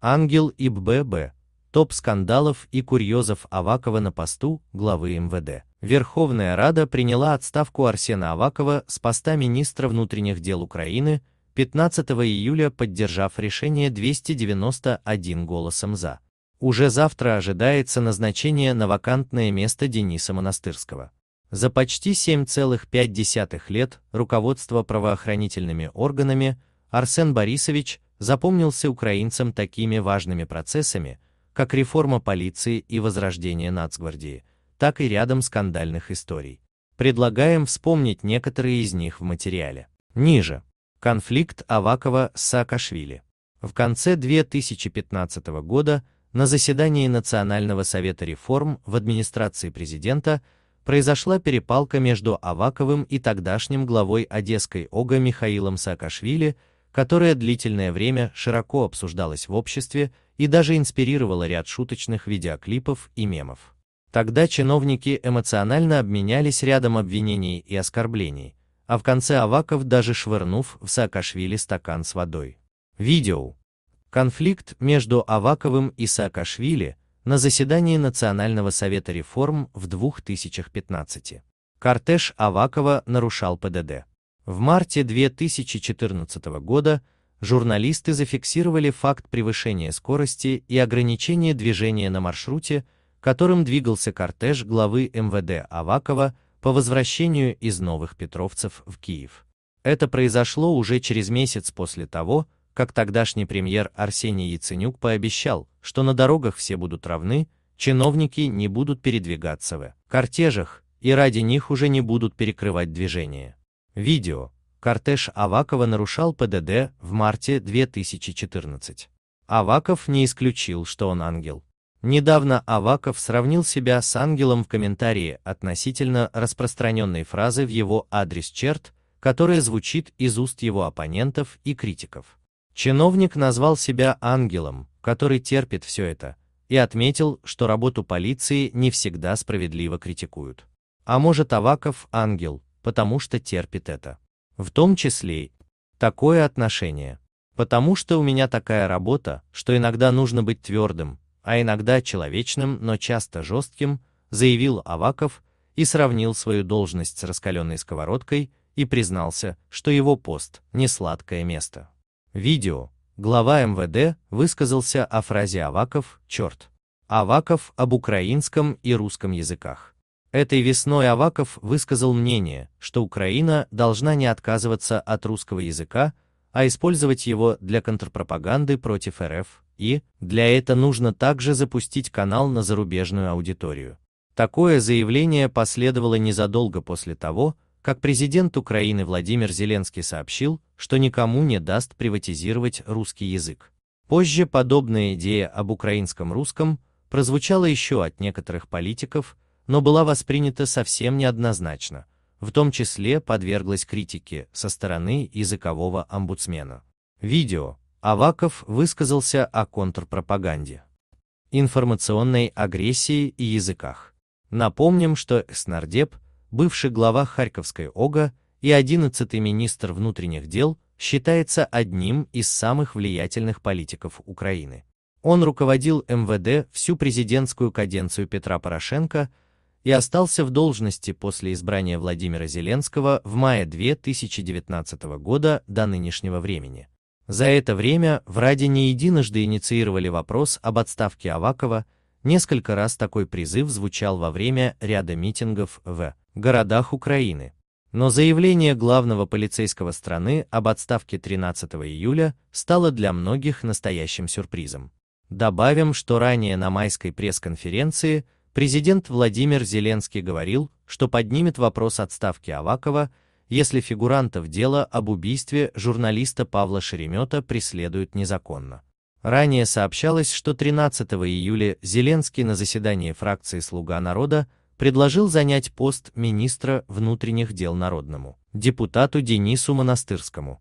Ангел и ББ. Топ скандалов и курьезов Авакова на посту главы МВД. Верховная Рада приняла отставку Арсена Авакова с поста министра внутренних дел Украины 15 июля, поддержав решение 291 голосом за. Уже завтра ожидается назначение на вакантное место Дениса Монастырского. За почти 7,5 лет руководство правоохранительными органами Арсен Борисович запомнился украинцам такими важными процессами, как реформа полиции и возрождение Нацгвардии, так и рядом скандальных историй. Предлагаем вспомнить некоторые из них в материале. Ниже. Конфликт Авакова с Саакашвили. В конце 2015 года на заседании Национального совета реформ в администрации президента произошла перепалка между Аваковым и тогдашним главой Одесской ОГА Михаилом Саакашвили, которая длительное время широко обсуждалась в обществе и даже инспирировала ряд шуточных видеоклипов и мемов. Тогда чиновники эмоционально обменялись рядом обвинений и оскорблений, а в конце Аваков даже швырнув в Саакашвили стакан с водой. Видео. Конфликт между Аваковым и Саакашвили – на заседании Национального совета реформ в 2015. Кортеж Авакова нарушал ПДД. В марте 2014 года журналисты зафиксировали факт превышения скорости и ограничения движения на маршруте, которым двигался кортеж главы МВД Авакова по возвращению из Новых Петровцев в Киев. Это произошло уже через месяц после того, как тогдашний премьер Арсений Яценюк пообещал, что на дорогах все будут равны, чиновники не будут передвигаться в кортежах, и ради них уже не будут перекрывать движение. Видео. Кортеж Авакова нарушал ПДД в марте 2014. Аваков не исключил, что он ангел. Недавно Аваков сравнил себя с ангелом в комментарии относительно распространенной фразы в его адрес черт, которая звучит из уст его оппонентов и критиков. Чиновник назвал себя ангелом, который терпит все это, и отметил, что работу полиции не всегда справедливо критикуют. А может Аваков ангел, потому что терпит это. В том числе такое отношение. Потому что у меня такая работа, что иногда нужно быть твердым, а иногда человечным, но часто жестким, заявил Аваков и сравнил свою должность с раскаленной сковородкой и признался, что его пост – не сладкое место. Видео. Глава МВД высказался о фразе Аваков «черт». Аваков об украинском и русском языках. Этой весной Аваков высказал мнение, что Украина должна не отказываться от русского языка, а использовать его для контрпропаганды против РФ, и для этого нужно также запустить канал на зарубежную аудиторию. Такое заявление последовало незадолго после того, как президент Украины Владимир Зеленский сообщил, что никому не даст приватизировать русский язык. Позже подобная идея об украинском русском прозвучала еще от некоторых политиков, но была воспринята совсем неоднозначно, в том числе подверглась критике со стороны языкового омбудсмена. Видео. Аваков высказался о контрпропаганде, информационной агрессии и языках. Напомним, что СНАРДЕП – бывший глава Харьковской ОГА и 11-й министр внутренних дел, считается одним из самых влиятельных политиков Украины. Он руководил МВД всю президентскую каденцию Петра Порошенко и остался в должности после избрания Владимира Зеленского в мае 2019 года до нынешнего времени. За это время в Раде не единожды инициировали вопрос об отставке Авакова, несколько раз такой призыв звучал во время ряда митингов в городах Украины. Но заявление главного полицейского страны об отставке 13 июля стало для многих настоящим сюрпризом. Добавим, что ранее на майской пресс-конференции президент Владимир Зеленский говорил, что поднимет вопрос отставки Авакова, если фигурантов дела об убийстве журналиста Павла Шеремета преследуют незаконно. Ранее сообщалось, что 13 июля Зеленский на заседании фракции «Слуга народа» предложил занять пост министра внутренних дел народному, депутату Денису Монастырскому.